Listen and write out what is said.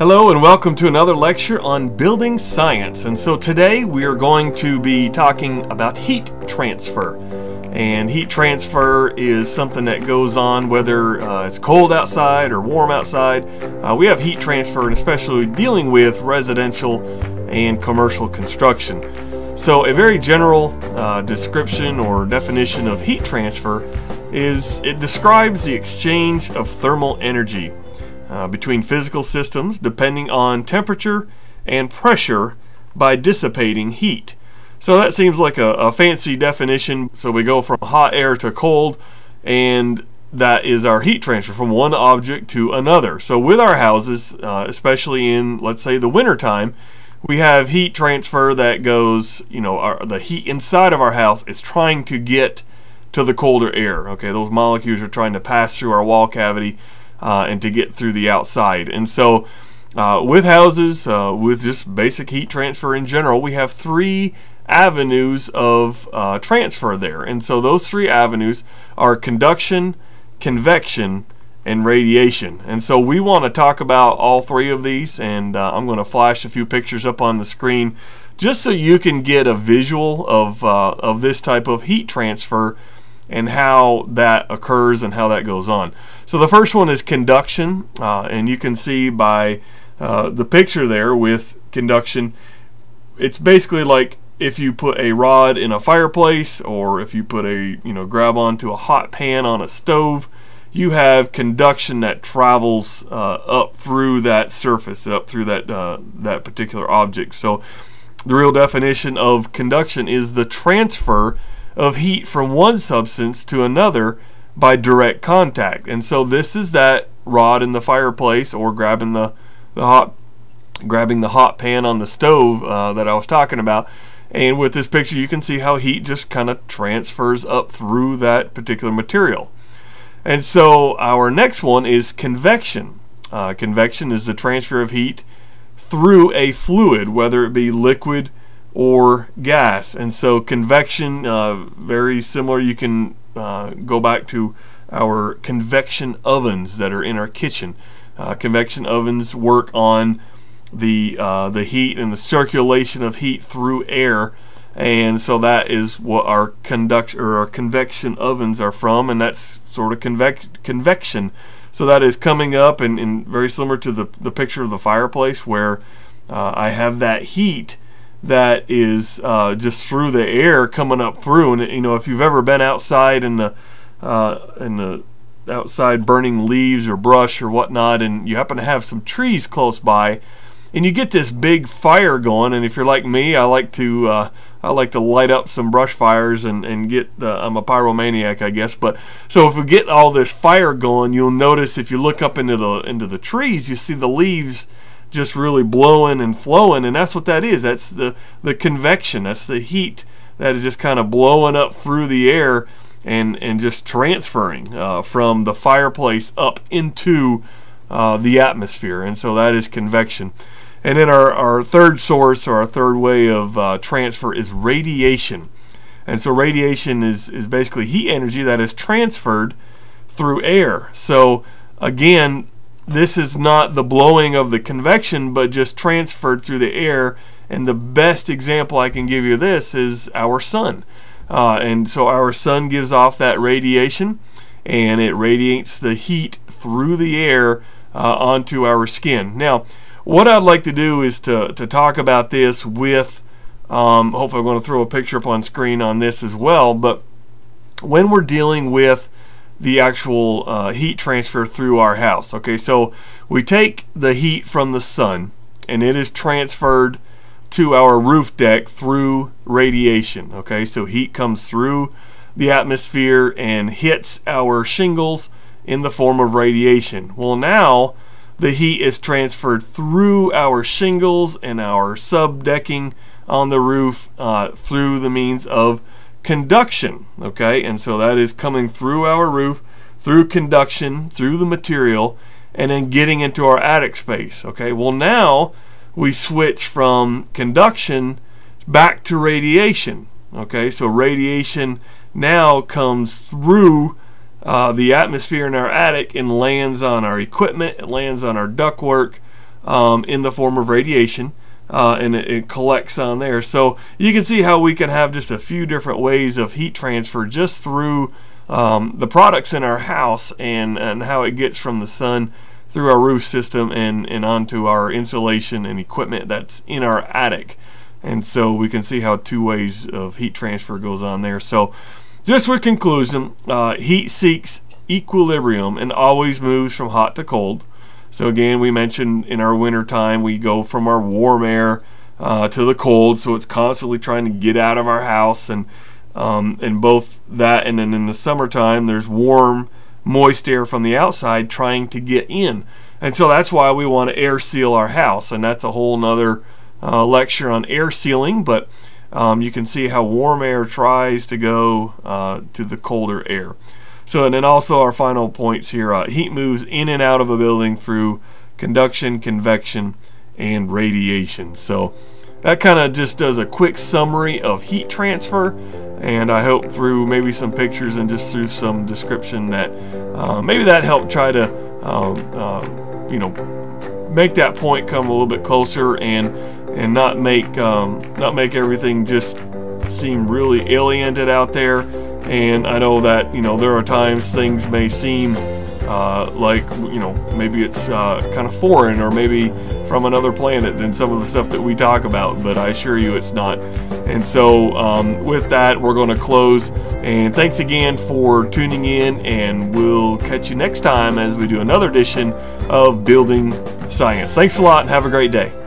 Hello and welcome to another lecture on building science. And so today we are going to be talking about heat transfer. And heat transfer is something that goes on whether uh, it's cold outside or warm outside. Uh, we have heat transfer and especially dealing with residential and commercial construction. So a very general uh, description or definition of heat transfer is it describes the exchange of thermal energy uh, between physical systems depending on temperature and pressure by dissipating heat. So that seems like a, a, fancy definition. So we go from hot air to cold, and that is our heat transfer from one object to another. So with our houses, uh, especially in, let's say, the wintertime, we have heat transfer that goes, you know, our, the heat inside of our house is trying to get to the colder air. Okay, those molecules are trying to pass through our wall cavity uh, and to get through the outside. And so, uh, with houses, uh, with just basic heat transfer in general, we have three avenues of uh, transfer there. And so, those three avenues are conduction, convection, and radiation. And so, we want to talk about all three of these, and uh, I'm going to flash a few pictures up on the screen just so you can get a visual of, uh, of this type of heat transfer and how that occurs and how that goes on. So the first one is conduction, uh, and you can see by uh, the picture there with conduction, it's basically like if you put a rod in a fireplace or if you put a, you know, grab onto a hot pan on a stove, you have conduction that travels uh, up through that surface, up through that, uh, that particular object. So the real definition of conduction is the transfer of heat from one substance to another by direct contact. And so this is that rod in the fireplace or grabbing the, the hot grabbing the hot pan on the stove uh, that I was talking about. And with this picture, you can see how heat just kind of transfers up through that particular material. And so our next one is convection. Uh, convection is the transfer of heat through a fluid, whether it be liquid or gas. And so convection, uh, very similar. You can uh, go back to our convection ovens that are in our kitchen. Uh, convection ovens work on the uh, the heat and the circulation of heat through air, and so that is what our conduct or our convection ovens are from, and that's sort of convec convection. So that is coming up and, and very similar to the, the picture of the fireplace where uh, I have that heat that is uh, just through the air coming up through. And you know, if you've ever been outside in the uh, in the outside burning leaves or brush or whatnot, and you happen to have some trees close by, and you get this big fire going. And if you're like me, I like to uh, I like to light up some brush fires and and get I'm a pyromaniac, I guess. But so if we get all this fire going, you'll notice if you look up into the into the trees, you see the leaves just really blowing and flowing and that's what that is. That's the the convection. That's the heat that is just kind of blowing up through the air and and just transferring uh, from the fireplace up into uh, the atmosphere. And so that is convection. And then our, our third source or our third way of uh, transfer is radiation. And so radiation is is basically heat energy that is transferred through air. So again this is not the blowing of the convection, but just transferred through the air. And the best example I can give you this is our sun. Uh, and so our sun gives off that radiation and it radiates the heat through the air uh, onto our skin. Now, what I'd like to do is to, to talk about this with, um, hopefully I'm going to throw a picture up on screen on this as well, but when we're dealing with the actual uh, heat transfer through our house. Okay, so we take the heat from the sun and it is transferred to our roof deck through radiation. Okay, so heat comes through the atmosphere and hits our shingles in the form of radiation. Well, now the heat is transferred through our shingles and our subdecking on the roof uh, through the means of conduction, okay? And so that is coming through our roof, through conduction, through the material, and then getting into our attic space, okay? Well, now we switch from conduction back to radiation, okay? So radiation now comes through uh, the atmosphere in our attic and lands on our equipment, it lands on our ductwork, um, in the form of radiation. Uh, and it, it, collects on there. So you can see how we can have just a few different ways of heat transfer just through um, the products in our house and, and how it gets from the sun through our roof system and, and onto our insulation and equipment that's in our attic. And so we can see how two ways of heat transfer goes on there. So just for conclusion, uh, heat seeks equilibrium and always moves from hot to cold. So again, we mentioned in our winter time, we go from our warm air uh, to the cold. So it's constantly trying to get out of our house and um, and both that and then in the summertime, there's warm, moist air from the outside trying to get in. And so that's why we want to air seal our house. And that's a whole nother uh, lecture on air sealing. But um, you can see how warm air tries to go uh, to the colder air. So, and then also our final points here, uh, heat moves in and out of a building through conduction, convection, and radiation. So that kind of just does a quick summary of heat transfer and I hope through maybe some pictures and just through some description that uh, maybe that helped try to um, uh, you know make that point come a little bit closer and and not make um, not make everything just seem really alienated out there and I know that you know there are times things may seem uh, like you know maybe it's uh, kind of foreign or maybe from another planet than some of the stuff that we talk about but I assure you it's not. And so um, with that we're going to close. And thanks again for tuning in and we'll catch you next time as we do another edition of building science. Thanks a lot and have a great day